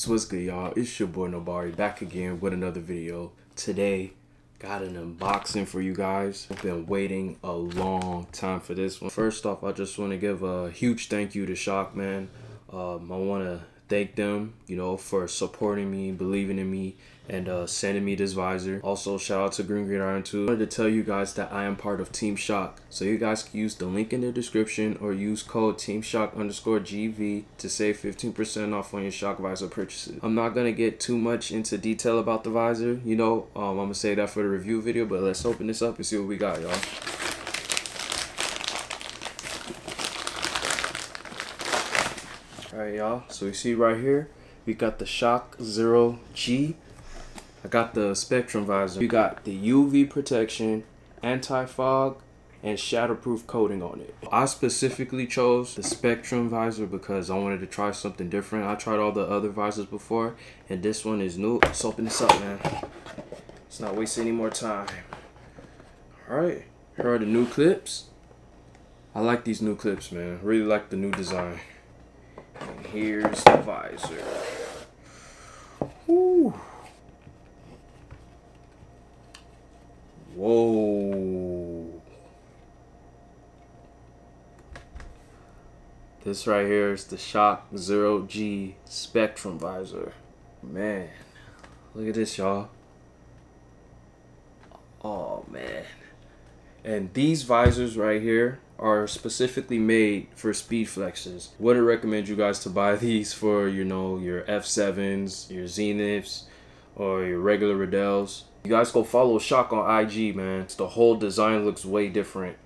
So what's good y'all? It's your boy Nibari back again with another video. Today, got an unboxing for you guys. I've been waiting a long time for this one. First off, I just want to give a huge thank you to Shockman. Um, I want to thank them, you know, for supporting me, believing in me, and uh, sending me this visor. Also, shout out to Green Gridiron 2. I wanted to tell you guys that I am part of Team SHOC. So you guys can use the link in the description or use code Team SHOC underscore GV to save 15% off on your SHOC visor purchases. I'm not going to get too much into detail about the visor. You know, um, I'm going to say that for the review video, but let's open this up and see what we got, y'all. Alright y'all, so you see right here, we got the SHOC Zero G. I got the Spectrum visor. We got the UV protection, anti-fog, and shatterproof coating on it. I specifically chose the Spectrum visor because I wanted to try something different. I tried all the other visors before, and this one is new. Let's open this up, man. Let's not waste any more time. Alright, here are the new clips. I like these new clips, man. Really like the new design. Here's the visor. Woo. Whoa. This right here is the SHOC Zero G Spectrum visor. Man, look at this, y'all. Oh, man. And these visors right here are specifically made for SpeedFlexes. Wouldn't recommend you guys to buy these for, you know, your F7s, your Xeniths, or your regular Riddells. You guys go follow SHOC on IG, man. The whole design looks way different.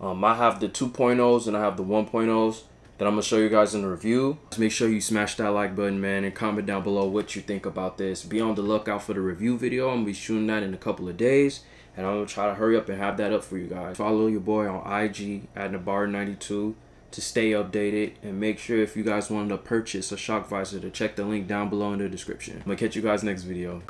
Um, I have the 2.0s and I have the 1.0s that I'm to show you guys in the review. Just make sure you smash that like button, man, and comment down below what you think about this. Be on the lookout for the review video. I'm to be shooting that in a couple of days. And I'm to try to hurry up and have that up for you guys. Follow your boy on IG at Nibari92 to stay updated. And make sure if you guys wanted to purchase a SHOC visor to check the link down below in the description. I'm to catch you guys next video.